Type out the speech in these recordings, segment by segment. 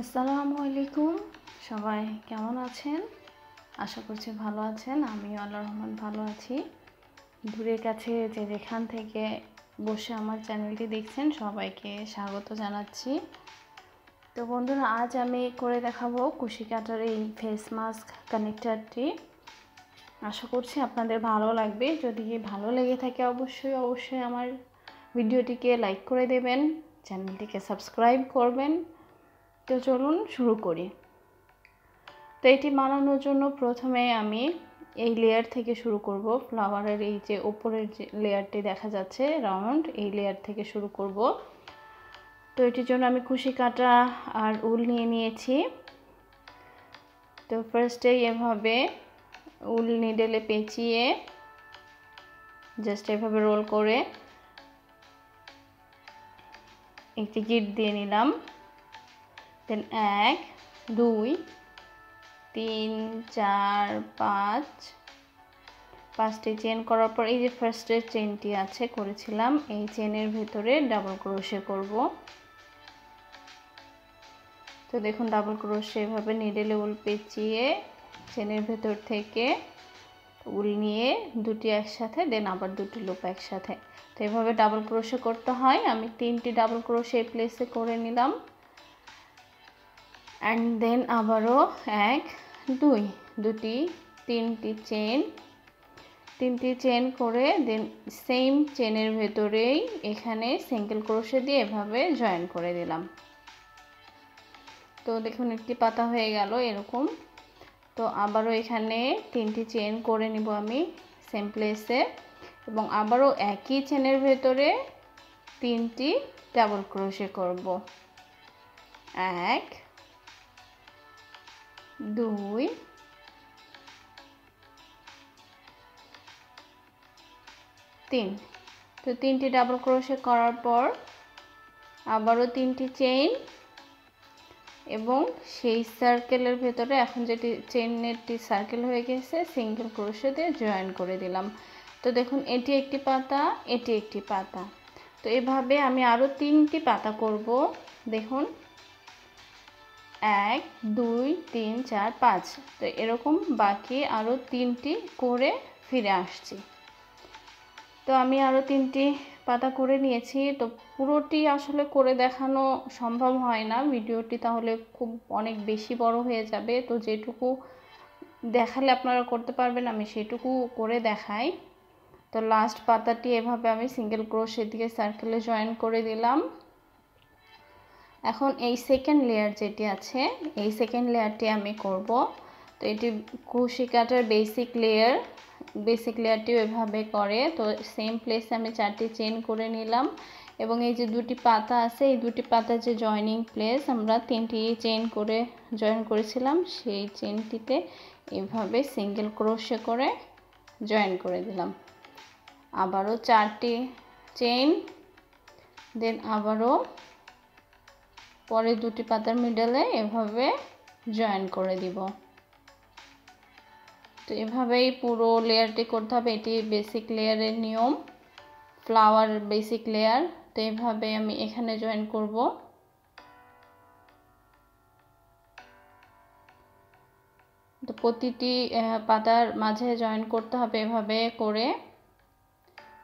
আসসালামু আলাইকুম। সবাই কেমন আছেন? আশা করছি ভালো আছেন। আমি আল্লাহ রহমান ভালো আছি। দূরের কাছে যে যেখান থেকে বসে আমার চ্যানেলটি দেখছেন, সবাইকে স্বাগত জানাচ্ছি। তো বন্ধুরা, আজ আমি করে দেখাবো কুশি কাটার এই ফেস মাস্ক কানেক্টারটি। আশা করছি আপনাদের ভালো লাগবে। যদি ভালো লেগে থাকে, অবশ্যই অবশ্যই আমার ভিডিওটিকে লাইক করে দেবেন, চ্যানেলটিকে সাবস্ক্রাইব করবেন। তো চলুন শুরু করি। তো এটি বানানোর জন্য প্রথমে আমি এই লেয়ার থেকে শুরু করব। ফ্লাওয়ারের এই যে ওপরের যে লেয়ারটি দেখা যাচ্ছে রাউন্ড এই লেয়ার থেকে শুরু করব। তো এটির জন্য আমি খুশি কাটা আর উল নিয়ে নিয়েছি। তো ফার্স্টেই এভাবে উল নিডেলে পেঁচিয়ে জাস্ট এভাবে রোল করে একটি গিট দিয়ে নিলাম। দেন এক, দুই, তিন, চার, পাঁচ। পাঁচটি চেন করার পর এই যে ফার্স্টের চেনটি আছে, করেছিলাম, এই চেনের ভেতরে ডাবল ক্রোশে করব। তো দেখুন ডাবল ক্রোশে এভাবে নিডেলে উল পেঁচিয়ে চেনের ভেতর থেকে উল নিয়ে দুটি একসাথে দেন আবার দুটি লুপ একসাথে। তো এভাবে ডাবল ক্রোশে করতে হয়। আমি তিনটি ডাবল ক্রোশে এই প্লেসে করে নিলাম। অ্যান্ড দেন আবারও এক, দুই, দুটি, তিনটি চেন তিনটি চেন করে দেন সেম চেনের ভেতরেই এখানে সিঙ্গেল ক্রোশে দিয়ে এভাবে জয়েন করে দিলাম। তো দেখুন একটি পাতা হয়ে গেল এরকম। তো আবারও এখানে তিনটি চেন করে নিব আমি সেম প্লেসে এবং আবারও একই চেনের ভেতরে তিনটি ডাবল ক্রোশে করব। এক দুই, তিন। তো তিনটি ডাবল ক্রোশে করার পর আবারও তিনটি চেইন এবং সেই সার্কেলের ভেতরে এখন যেটি চেইনেরটি সার্কেল হয়ে গেছে সিঙ্গেল ক্রোশে দিয়ে জয়েন করে দিলাম। তো দেখুন, এটি একটি পাতা, এটি একটি পাতা। তো এভাবে আমি আরও তিনটি পাতা করব। দেখুন এক, দুই, তিন, চার, পাঁচ। তো এরকম বাকি আরও তিনটি করে ফিরে আসছি। তো আমি আরও তিনটি পাতা করে নিয়েছি। তো পুরোটি আসলে করে দেখানো সম্ভব হয় না। ভিডিওটি তাহলে খুব অনেক বেশি বড় হয়ে যাবে। তো যেটুকু দেখালে আপনারা করতে পারবেন, আমি সেটুকু করে দেখাই। তো লাস্ট পাতাটি এভাবে আমি সিঙ্গেল ক্রোশের দিকে সার্কেলে জয়েন করে দিলাম। এখন এই সেকেন্ড লেয়ার যেটি আছে, এই সেকেন্ড লেয়ারটি আমি করব। তো এটি কুশি কাটার বেসিক লেয়ার বেসিক লেয়ারটিও এভাবে করে। তো সেম প্লেসে আমি চারটি চেন করে নিলাম এবং এই যে দুটি পাতা আছে, এই দুটি পাতা যে জয়নিং প্লেস আমরা তিনটি চেন করে জয়েন করেছিলাম। সেই চেনটিতে এভাবে সিঙ্গেল ক্রোশে করে জয়েন করে দিলাম। আবারও চারটি চেন দেন আবারও পরে দুটি পাতার মিডলে এভাবে জয়েন করে দিব। তো এভাবেই পুরো লেয়ারটি করতে হবে। এটি বেসিক লেয়ারের নিয়ম ফ্লাওয়ার বেসিক লেয়ার তো এভাবে আমি এখানে জয়েন করব। তো প্রতিটি পাতার মাঝে জয়েন করতে হবে এভাবে করে।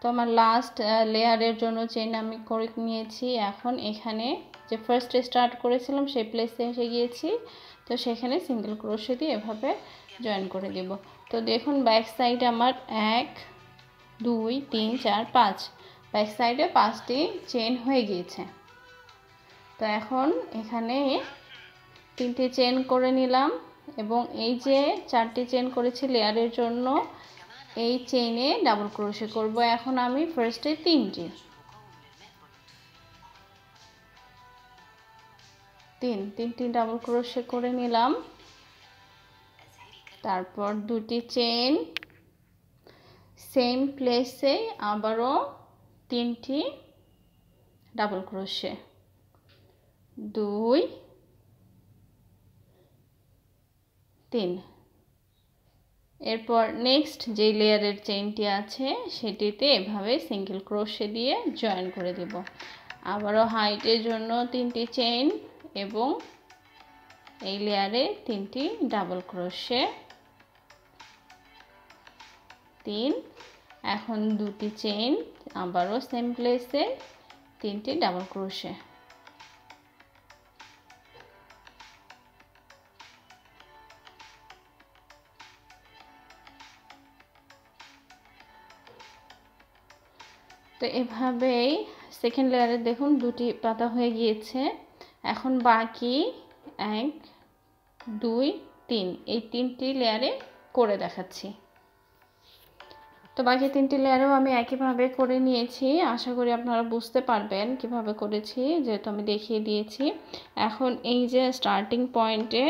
তো আমার লাস্ট লেয়ারের জন্য চেন আমি করে নিয়েছি। এখন এখানে যে ফার্স্ট স্টার্ট করেছিলাম, সেই প্লেসে এসে গিয়েছি। তো সেখানে সিঙ্গেল ক্রোশে দিয়ে এভাবে জয়েন করে দেব। তো দেখুন ব্যাক সাইডে আমার এক, দুই, তিন, চার, পাঁচ। ব্যাক সাইডে পাঁচটি চেন হয়ে গিয়েছে। তো এখন এখানে তিনটি চেন করে নিলাম এবং এই যে চারটি চেন করেছি লেয়ারের জন্য, এই চেনে ডাবল ক্রোশে করব। এখন আমি ফার্স্টে তিনটি। তিন তিনটি ডাবল ক্রোশে করে নিলাম। তারপর দুটি চেন সেম প্লেসে আবারও তিনটি ডাবল ক্রোশে দুই, তিন। এরপর নেক্সট যে লেয়ারের চেইনটি আছে, সেটিতে এভাবে সিঙ্গেল ক্রোশে দিয়ে জয়েন করে দেব। আবারও হাইটের জন্য তিনটি চেইন এবং এই লেয়ারে তিনটি ডাবল ক্রোশে তিন, এখন দুটি চেইন আবারও সেম প্লেসে তিনটি ডাবল ক্রোশে তো এভাবেই সেকেন্ড লেয়ারে দেখুন দুটি পাতা হয়ে গিয়েছে। এখন বাকি এক, দুই, তিন। এই তিনটি লেয়ারে করে দেখাচ্ছি। তো বাকি তিনটি লেয়ারেও আমি একইভাবে করে নিয়েছি। আশা করি আপনারা বুঝতে পারবেন কীভাবে করেছি, যেহেতু আমি দেখিয়ে দিয়েছি। এখন এই যে স্টার্টিং পয়েন্টে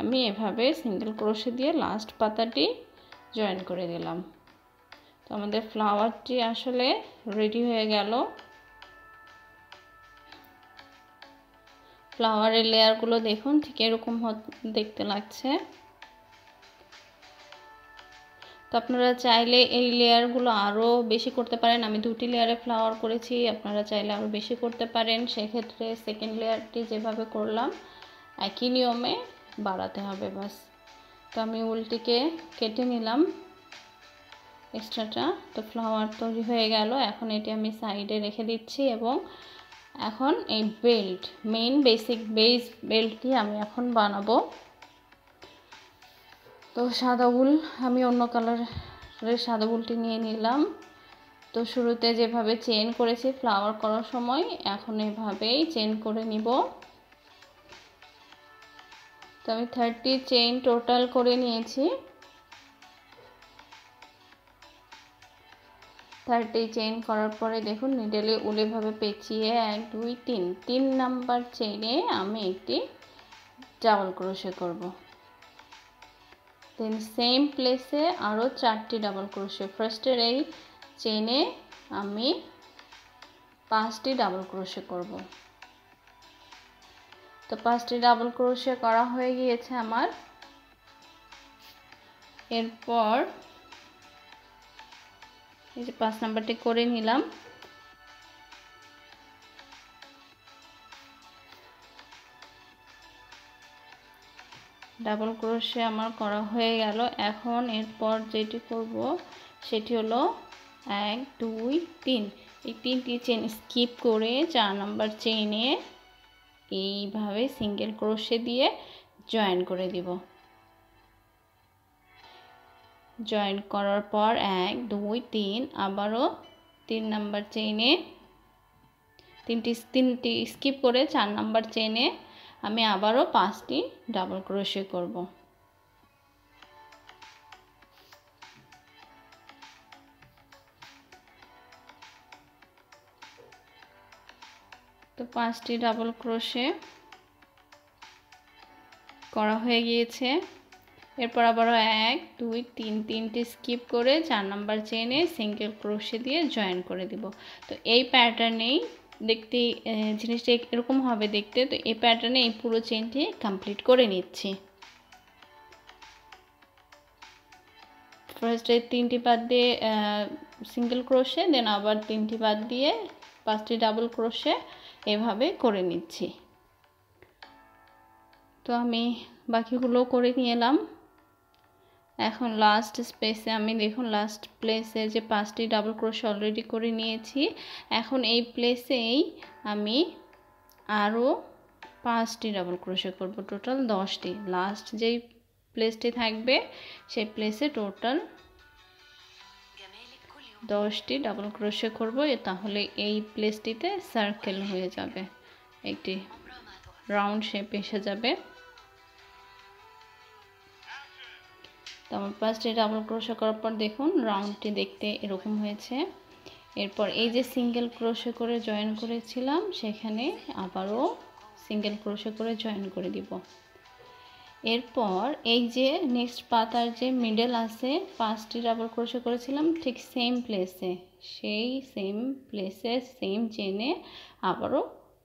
আমি এভাবে সিঙ্গেল ক্রোশে দিয়ে লাস্ট পাতাটি জয়েন করে দিলাম। তো আমাদের ফ্লাওয়ারটি আসলে রেডি হয়ে গেল। ফ্লাওয়ারের লেয়ারগুলো দেখুন, ঠিক এরকম দেখতে লাগছে। তো আপনারা চাইলে এই লেয়ারগুলো আরও বেশি করতে পারেন। আমি দুটি লেয়ারে ফ্লাওয়ার করেছি, আপনারা চাইলে আরও বেশি করতে পারেন। সেক্ষেত্রে সেকেন্ড লেয়ারটি যেভাবে করলাম, একই নিয়মে বাড়াতে হবে বাস তো আমি উলটিকে কেটে নিলাম এক্সট্রাটা তো ফ্লাওয়ার তৈরি হয়ে গেল। এখন এটি আমি সাইডে রেখে দিচ্ছি এবং এখন এই বেল্ট মেইন বেসিক বেস বেল্টটি আমি এখন বানাবো। তো সাদা উল আমি অন্য কালারের সাদা উলটি নিয়ে নিলাম। তো শুরুতে যেভাবে চেন করেছি ফ্লাওয়ার করার সময়, এখন এভাবেই চেন করে নিব। তো আমি থার্টি চেইন টোটাল করে নিয়েছি। থার্টি চেইন করার পরে দেখুন নিডেলে উলেভাবে পেঁচিয়ে এক, দুই, তিন। তিন নাম্বার চেইনে আমি একটি ডাবল ক্রোশে করব। দেন সেম প্লেসে আরও চারটি ডাবল ক্রোশে ফার্স্টের এই চেইনে আমি পাঁচটি ডাবল ক্রোশে করব। তো পাঁচটি ডাবল ক্রোশে করা হয়ে গিয়েছে আমার। এরপর এই যে পাঁচ নাম্বারটি করে নিলাম। ডাবল ক্রোশে আমার করা হয়ে গেল। এখন এরপর যেটি করব, সেটি হলো এক, দুই, তিন। এই তিনটি চেন স্কিপ করে চার নাম্বার চেনে এইভাবে সিঙ্গেল ক্রোশে দিয়ে জয়েন করে দিব। জয়েন করার পর এক, দুই, তিন, আবারও তিন নাম্বার চেইনে তিনটি তিনটি স্কিপ করে চার নাম্বার চেইনে আমি আবারও পাঁচটি ডাবল ক্রোশে করব। তো পাঁচটি ডাবল ক্রোশে করা হয়ে গিয়েছে। এরপর আবারও এক, দুই, তিন, তিনটি স্কিপ করে চার নাম্বার চেনে সিঙ্গেল ক্রোশে দিয়ে জয়েন করে দিব। তো এই প্যাটার্নেই দেখতে জিনিসটা এরকম হবে দেখতে। তো এই প্যাটার্নে এই পুরো চেনটি কমপ্লিট করে নিচ্ছি। ফার্স্টে তিনটি বাদ দিয়ে সিঙ্গেল ক্রোশে দেন আবার তিনটি বাদ দিয়ে পাঁচটি ডাবল ক্রোশে এভাবে করে নিচ্ছি। তো আমি বাকিগুলো করে নিয়ে এলাম। এখন লাস্ট স্পেসে আমি দেখুন লাস্ট প্লেসে যে পাঁচটি ডাবল ক্রোশ অলরেডি করে নিয়েছি, এখন এই প্লেসেই আমি আরও পাঁচটি ডাবল ক্রোশে করব টোটাল দশটি। লাস্ট যেই প্লেসটি থাকবে, সেই প্লেসে টোটাল দশটি ডাবল ক্রোশে করব তাহলে এই প্লেসটিতে সার্কেল হয়ে যাবে, একটি রাউন্ড শেপ এসে যাবে। আমার ফার্স্টে ডাবল ক্রোশে করার পর দেখুন রাউন্ডটি দেখতে এরকম হয়েছে। এরপর এই যে সিঙ্গেল ক্রোশে করে জয়েন করেছিলাম, সেখানে আবারও সিঙ্গেল ক্রোশে করে জয়েন করে দিব। এরপর এই যে নেক্সট পাতার যে মিডল আছে পাঁচটি ডাবল ক্রোশে করেছিলাম, ঠিক সেম প্লেসে সেই সেম প্লেসে সেম চেনে আবারও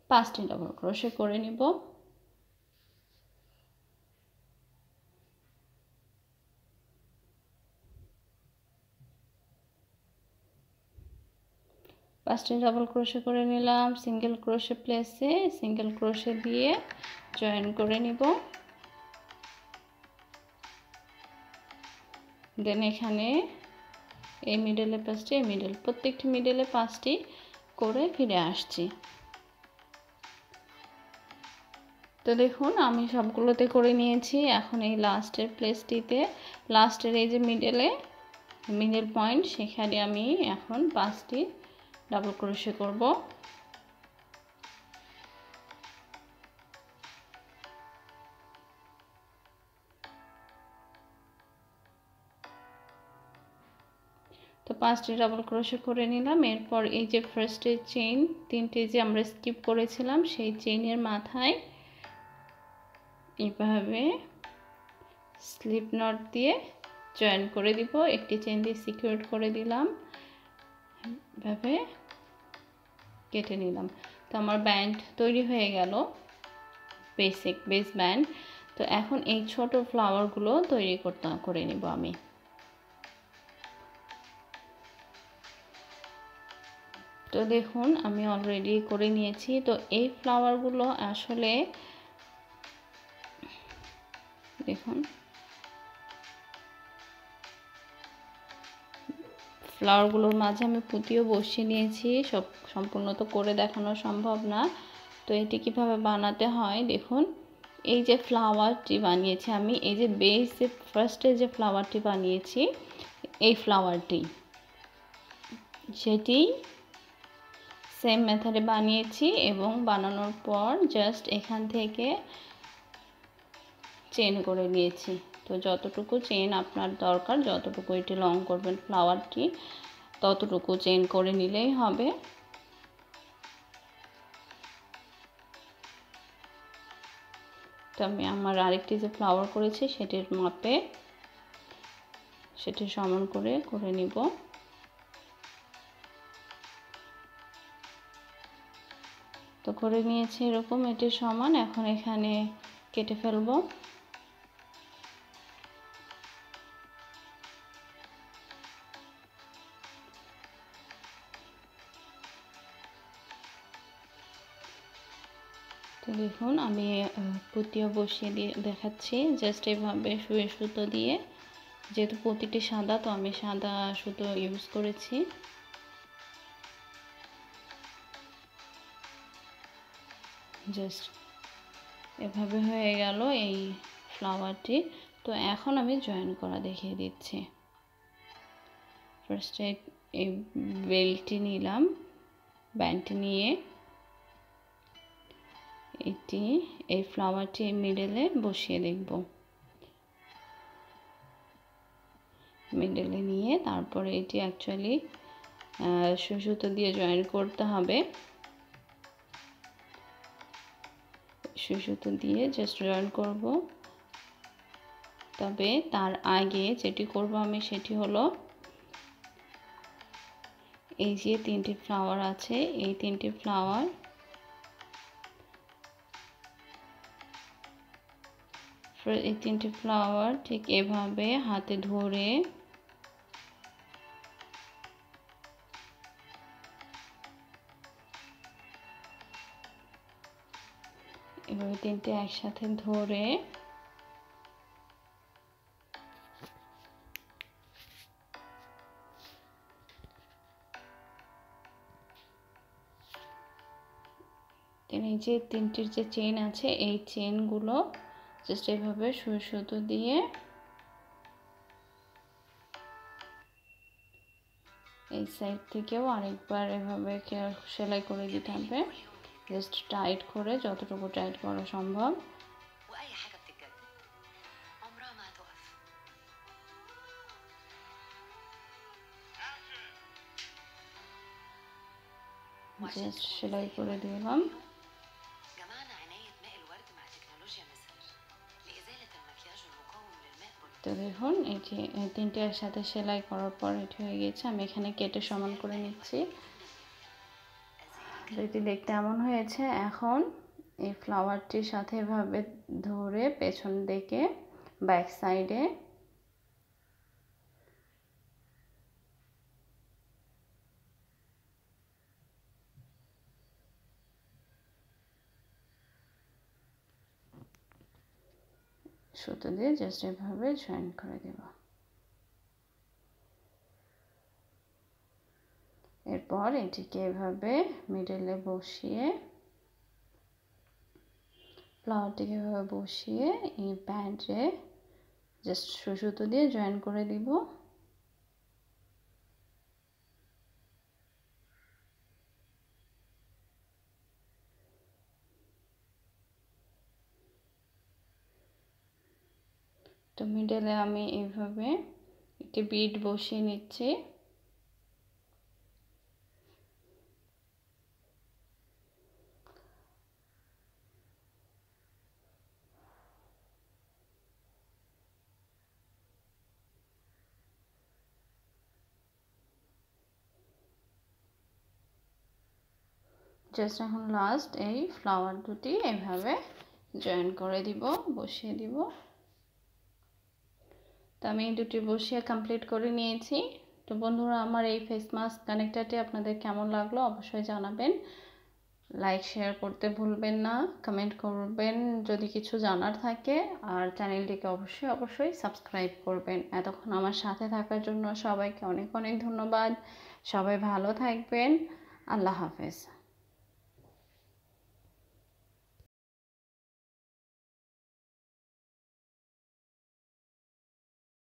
পাঁচটি ডাবল ক্রোশে করে নিব। পাঁচটি ডাবল ক্রোশে করে নিলাম সিঙ্গেল ক্রোশে প্লেসে সিঙ্গেল ক্রোশে দিয়ে জয়েন করে নিব। দেন এখানে এই মিডলে পাঁচটি, এই মিডল প্রত্যেকটি মিডলে পাঁচটি করে ফিরে আসছি। তো দেখুন, আমি সবগুলোতে করে নিয়েছি। এখন এই লাস্টের প্লেসটিতে লাস্টের এই যে মিডলে মিডল পয়েন্ট সেখানে আমি এখন পাঁচটি ডাবল ক্রোশে করব। তো পাঁচটি ডাবল ক্রোশে করে নিলাম। এরপর এই যে ফার্স্টের চেইন তিনটে যে আমরা স্কিপ করেছিলাম, সেই চেইনের মাথায় এইভাবে স্লিপ নট দিয়ে জয়েন করে দিব। একটি চেন দিয়ে সিকিউর করে দিলাম। এভাবে কেটে নিলাম। তো আমার ব্যান্ড তৈরি হয়ে গেল বেসিক বেস ব্যান্ড তো এখন এই ছোট ফ্লাওয়ারগুলো তৈরি করতে, করে নিব আমি। তো দেখুন, আমি অলরেডি করে নিয়েছি। তো এই ফ্লাওয়ারগুলো আসলে, দেখুন। ফ্লাওয়ারগুলোর মাঝে আমি পুঁতিও বসিয়ে নিয়েছি। সব সম্পূর্ণ তো করে দেখানো সম্ভব না। তো এটি কীভাবে বানাতে হয় দেখুন। এই যে ফ্লাওয়ারটি বানিয়েছি আমি, এই যে বেসে ফার্স্টে যে ফ্লাওয়ারটি বানিয়েছি, এই ফ্লাওয়ারটি সেটি সেম মেথডে বানিয়েছি এবং বানানোর পর জাস্ট এখান থেকে চেন করে নিয়েছি। তো যতটুকু চেন আপনার দরকার, যতটুকু এটি লং করবেন ফ্লাওয়ারটি ততটুকু চেন করে নিলেই হবে। তো আমি আমার আরেকটি যে ফ্লাওয়ার করেছি, সেটির মাপে সেটি সমান করে করে নিব। তো করে নিয়েছি এরকম, এটি সমান। এখন এখানে কেটে ফেলব। তো দেখুন, আমি পুঁতিও বসিয়ে দিয়ে দেখাচ্ছি। জাস্ট এভাবে শুয়ে সুতো দিয়ে। যেহেতু প্রতিটি সাদা, তো আমি সাদা সুতো ইউজ করেছি। জাস্ট এভাবে হয়ে গেল এই ফ্লাওয়ারটি তো এখন আমি জয়েন করা দেখিয়ে দিচ্ছি। ফার্স্টে এই বেলটি নিলাম ব্যান্ডটি নিয়ে। এটি এই ফ্লাওয়ারটি মিডলে বসিয়ে দেখব। মিডলে নিয়ে তারপরে এটি অ্যাকচুয়ালি সুসুতো দিয়ে জয়েন করতে হবে। সুসুতো দিয়ে জাস্ট জয়েন করব। তবে তার আগে যেটি করব আমি সেটি হলো, এই যে তিনটি ফ্লাওয়ার আছে, এই তিনটি ফ্লাওয়ার এই তিনটি ফ্লাওয়ার ঠিক এভাবে হাতে ধরে এভাবে তিনটে একসাথে ধরে এই যে তিনটির যে চেন আছে, এই চেনগুলো জাস্ট এভাবে সুই সুতো দিয়ে এই সাইড থেকেও আরেকবার এভাবে সেলাই করে দিতে হবে। জাস্ট টাইট করে যতটুকু টাইট করা সম্ভব। জাস্ট সেলাই করে দিলাম। তো দেখুন এই তিনটে একসাথে সেলাই করার পর এটি হয়ে গেছে আমি এখানে কেটে সমান করে নিচ্ছি। এটি দেখতে এমন হয়েছে, এখন এই ফ্লাওয়ারটির সাথে এভাবে ধরে পেছন দিকে ব্যাক সাইডে সুতো দিয়ে জাস্ট এভাবে জয়েন করে দেব। এরপর এটিকে এভাবে মিডলে বসিয়ে ফ্লাওয়ারটিকে এভাবে বসিয়ে এই প্যান্টে জাস্ট সুতো দিয়ে জয়েন করে দিব। তো মিডলে আমি এইভাবে একটি বিট বসিয়ে নিচ্ছি। জাস্ট এখন লাস্ট এই ফ্লাওয়ার দুটি এইভাবে জয়েন করে দিব, বসিয়ে দিব। তো আমি দুটি বসিয়ে কমপ্লিট করে নিয়েছি। তো বন্ধুরা, আমার এই ফেস মাস্ক কানেক্টারটি আপনাদের কেমন লাগল অবশ্যই জানাবেন। লাইক শেয়ার করতে ভুলবেন না কমেন্ট করবেন যদি কিছু জানার থাকে। আর চ্যানেলটিকে অবশ্যই অবশ্যই সাবস্ক্রাইব করবেন। এতক্ষণ আমার সাথে থাকার জন্য সবাইকে অনেক অনেক ধন্যবাদ। সবাই ভালো থাকবেন। আল্লাহ হাফেজ।